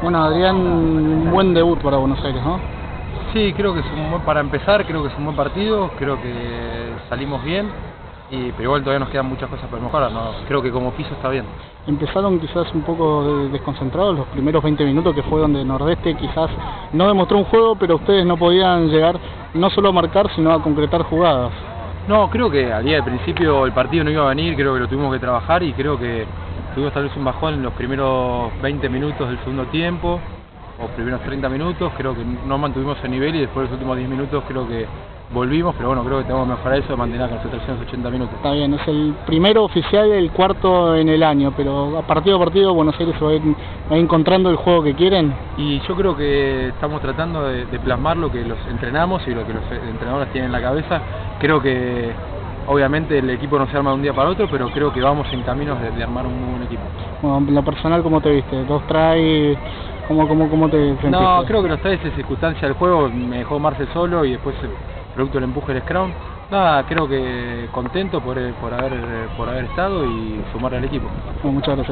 Bueno, Adrián, un buen debut para Buenos Aires, ¿no? Sí, creo que es un buen, para empezar, creo que es un buen partido, creo que salimos bien, y, pero igual todavía nos quedan muchas cosas por mejorar, ¿no? creo que como piso está bien. Empezaron quizás un poco desconcentrados los primeros 20 minutos, que fue donde Nordeste quizás no demostró un juego, pero ustedes no podían llegar no solo a marcar, sino a concretar jugadas. No, creo que al día de principio el partido no iba a venir, creo que lo tuvimos que trabajar y creo que tuvimos tal vez un bajón en los primeros 20 minutos del segundo tiempo o primeros 30 minutos, creo que no mantuvimos el nivel y después de los últimos 10 minutos creo que volvimos, pero bueno, creo que tenemos que mejorar eso de mantener la concentración 80 minutos. Está bien, es el primero oficial el cuarto en el año, pero a partido a partido Buenos Aires va a ir, encontrando el juego que quieren. Y yo creo que estamos tratando de, de plasmar lo que los entrenamos y lo que los entrenadores tienen en la cabeza. Creo que Obviamente el equipo no se arma de un día para otro, pero creo que vamos en caminos de, de armar un buen equipo. Bueno, en lo personal, ¿cómo te viste? ¿Dos tries? ¿Cómo, cómo, cómo te sentiste? No, creo que los tries es circunstancia del juego, me dejó Marcel solo y después producto del empuje del scrum. Nada, creo que contento por, por, haber, por haber estado y sumar al equipo. Bueno, muchas gracias.